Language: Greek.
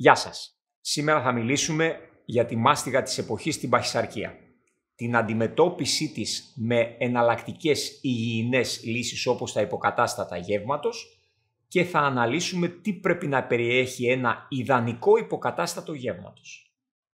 Γεια σας. Σήμερα θα μιλήσουμε για τη μάστιγα της εποχής στην παχυσαρκία. Την αντιμετώπιση της με εναλλακτικές υγιεινές λύσεις όπως τα υποκατάστατα γεύματος και θα αναλύσουμε τι πρέπει να περιέχει ένα ιδανικό υποκατάστατο γεύματος.